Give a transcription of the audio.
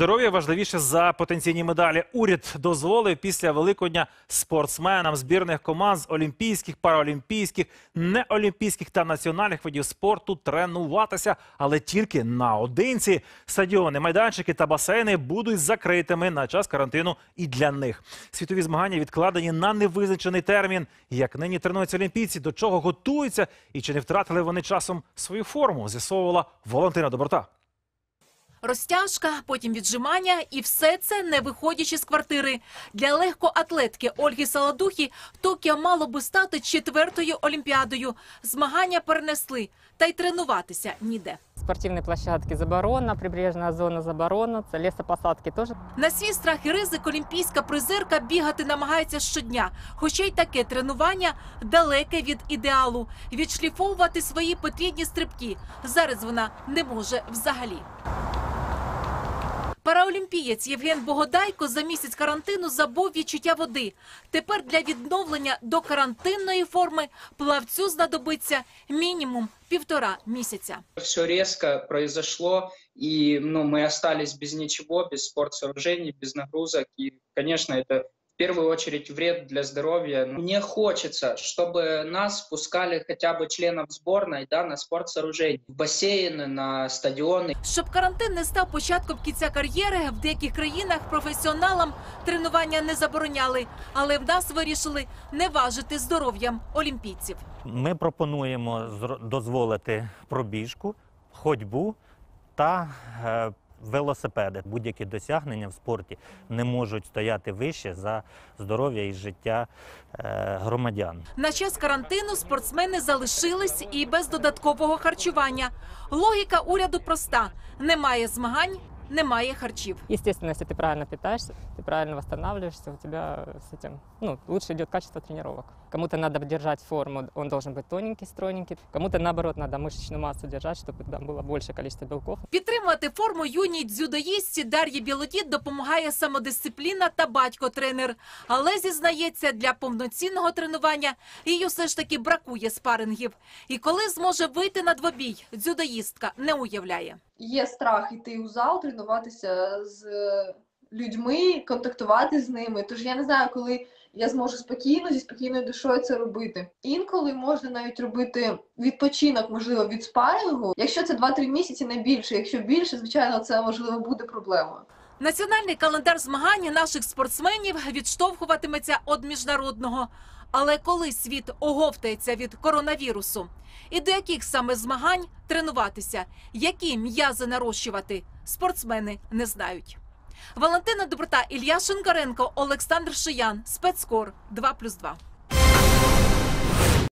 Здоров'я важливіше за потенційні медалі. Уряд дозволив після Великодня спортсменам збірних команд з олімпійських, параолімпійських, неолімпійських та національних видів спорту тренуватися, але тільки наодинці. Стадіони, майданчики та басейни будуть закритими на час карантину і для них. Світові змагання відкладені на невизначений термін. Як нині тренуються олімпійці, до чого готуються і чи не втратили вони часом свою форму? З'ясовувала Валентина Доброта. Розтяжка, потім віджимання, і все це не виходячи з квартири. Для легкоатлетки Ольги Саладухи Токіо мало би стати четвертою олімпіадою. Змагання перенесли, та й тренуватися ніде. Спортивные площадки заборона, прибрежная зона заборона, це лесопосадки тоже. На свій страх і ризик олімпійська призерка бігати намагається щодня, хоча й таке тренування далеке від ідеалу. Відшліфовувати свої потрібні стрибки зараз вона не може взагалі. Параолімпієць Євген Богодайко за місяць карантину забув відчуття води. Тепер для відновлення до карантинної форми плавцю знадобиться мінімум півтора місяця. все різко произошло, і ну, ми остались без нічого, без спортсооружений, без нагрузок. І, звісно, в первую очередь вред для здоровья. Мне хочется, чтобы нас пускали хотя бы членов сборной да, на спортсооружения, в бассейны, на стадионы. Щоб карантин не став початком кінця кар'єри, в деяких країнах професіоналам тренування не забороняли, але в нас вирішили не важити здоров'ям олімпійців. Ми пропонуємо зро- дозволити пробіжку, ходьбу та е, велосипеди. Будь-які досягнення в спорті не можуть стояти вище за здоров'я і життя е, громадян. На час карантину спортсмени залишились і без додаткового харчування. Логіка уряду проста: немає змагань, немає харчів. Естественно, если ты правильно питаешься, ты правильно восстанавливаешься, у тебя с этим, ну, лучше идет качество тренировок. Кому-то надо держать форму, он должен быть тоненький, стройненький. Кому-то, наоборот, надо мышечную массу держать, чтобы там было большее количество белков. Підтримувати форму юній дзюдоїстці Дар'ї Білодід допомагає самодисципліна та батько-тренер. Але зізнається, для повноцінного тренування їй усе ж таки бракує спарингів. І коли зможе вийти на двобій, дзюдоїстка не уявляє. є страх йти у зал, тренуватися з людьми, контактувати з ними. Тож я не знаю, коли я зможу спокійно, зі спокійною душою це робити. Інколи можна навіть робити відпочинок, можливо, від спарингу. Якщо це 2-3 місяці, не більше. Якщо більше, звичайно, це можливо буде проблемою. Національний календар змагань наших спортсменів відштовхуватиметься від міжнародного. Але коли світ оговтається від коронавірусу, і до яких саме змагань тренуватися, які м'язи нарощувати, спортсмени не знають. Валентина Доброта, Ілля Шинкаренко, Олександр Шиян, спецкор 2+,2.